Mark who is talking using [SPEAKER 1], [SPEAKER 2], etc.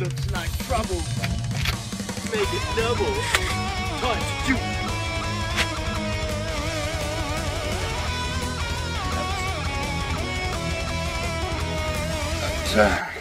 [SPEAKER 1] looks like trouble. Make it double. Time to do.
[SPEAKER 2] But, uh,